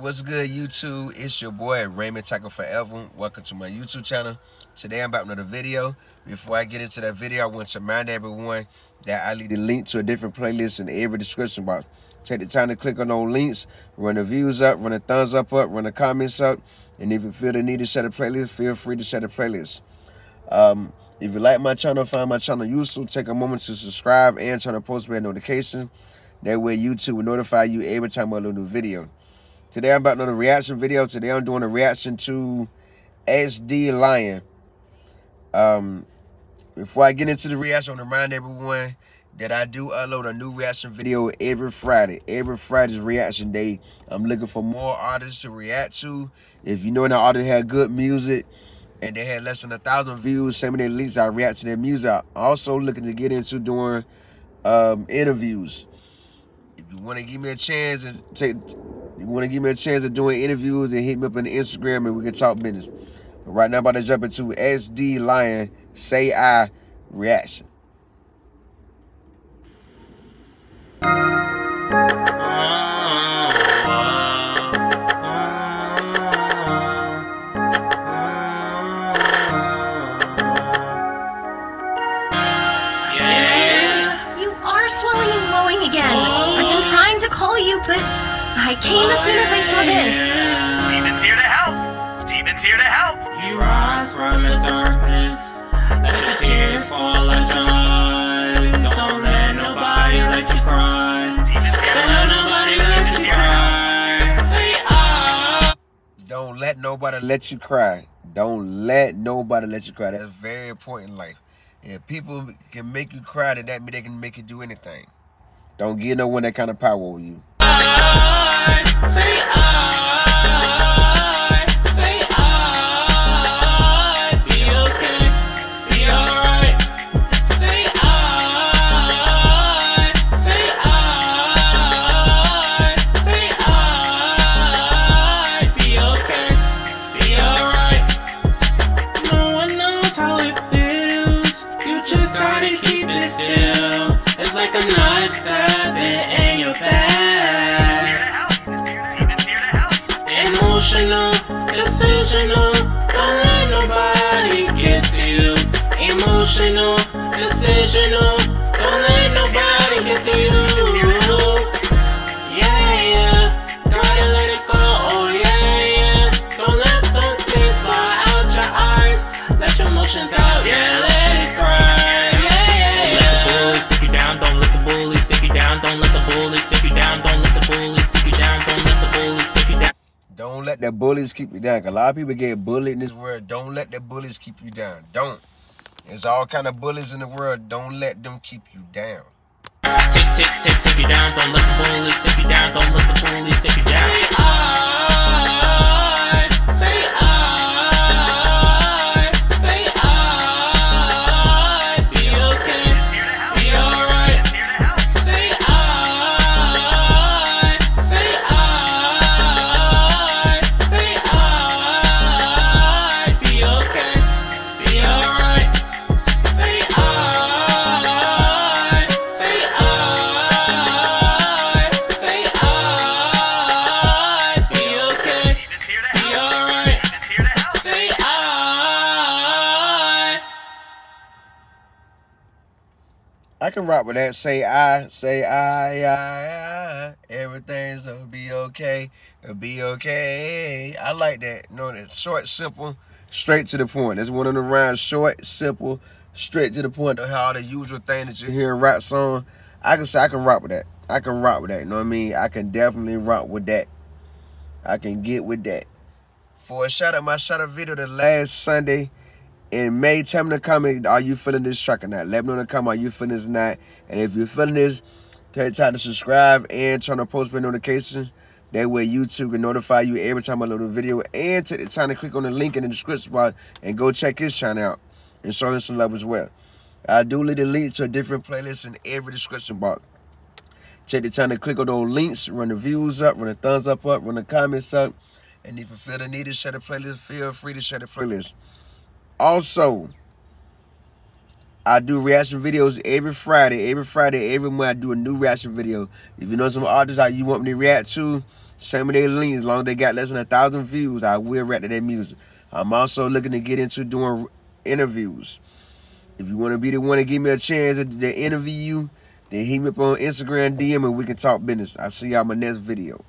What's good, YouTube? It's your boy Raymondtacular Forever. Welcome to my YouTube channel. Today I'm about another video. Before I get into that video, I want to remind everyone that I leave a link to a different playlist in every description box. Take the time to click on those links, run the views up, run the thumbs up up, run the comments up, and if you feel the need to share the playlist, feel free to share the playlist. Um, if you like my channel, find my channel useful, take a moment to subscribe and turn on post bell notification. That way YouTube will notify you every time I upload a new video. Today I'm about another reaction video. Today I'm doing a reaction to XD Lyon. Um, before I get into the reaction, I want to remind everyone that I do upload a new reaction video every Friday. Every Friday's reaction day. I'm looking for more artists to react to. If you know an artist had good music and they had less than a thousand views, send me their links. I react to their music. I'm also looking to get into doing um, interviews. If you want to give me a chance and take you want to give me a chance of doing interviews and hit me up on Instagram and we can talk business. But right now, I'm about to jump into XD Lyon Say I reaction. You are swelling and glowing again. I've been trying to call you, but I came as soon as I saw this. Steven's here to help. Steven's here to help. You rise from the darkness, let the tears fall like eyes. Don't let nobody let you cry. Don't let nobody let you cry. Say ah. Don't let nobody let you cry. Don't let nobody let you cry. That's very important in life. If people can make you cry, then that means they can make you do anything. Don't give no one that kind of power over you. Say I decisional. Don't let nobody get to you. Yeah, yeah. Gotta let it go. Oh, yeah, yeah. Don't let those tears fly out your eyes. Let your emotions out. Yeah, let it cry. Yeah, yeah, yeah. Let the bullies stick you down. Don't let the bullies stick you down. Don't let the bullies stick you down. Don't let the bullies stick you down. Don't let the bullies stick you down. Don't let the bullies keep you down. 'Cause a lot of people get bullied in this world. Don't let the bullies keep you down. Don't. There's all kind of bullies in the world. Don't let them keep you down. Tick, tick, tick, tick you down. Don't let the bullies stick you down. Don't let the bullies stick you down. I can rock with that. Say I, say I, I, I. Everything's gonna be okay. It'll be okay. I like that. You know, that short, simple, straight to the point. That's one of the rhymes. Short, simple, straight to the point. All the usual thing that you hear in rap song. I can say I can rock with that. I can rock with that. You know what I mean? I can definitely rock with that. I can get with that. For a shout out, my shout out video the last Sunday in May, tell me in the comment, are you feeling this track or not? Let me know in the comment, are you feeling this or not? And if you're feeling this, take time to subscribe and turn on post notifications. That way YouTube can notify you every time I load a video. And take the time to click on the link in the description box and go check his channel out and show him some love as well. I do leave a link to a different playlist in every description box. Take the time to click on those links, run the views up, run the thumbs up up, run the comments up. And if you feel the need to share the playlist, feel free to share the playlist. Also, I do reaction videos every Friday. Every Friday, every month, I do a new reaction video. If you know some artists that you want me to react to, Send me their links. As long as they got less than a thousand views, I will react to their music. I'm also looking to get into doing interviews. If you want to be the one to give me a chance to, to interview you, then hit me up on Instagram DM and we can talk business. I'll see y'all in my next video.